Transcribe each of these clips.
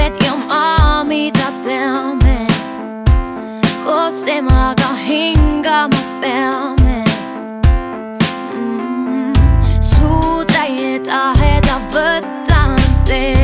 oled jumal, mida teame. koos temaga hingama peame mm,. su täie taheda võtan tee.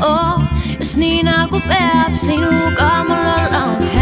Oh, eu snina go pep, sinu gamla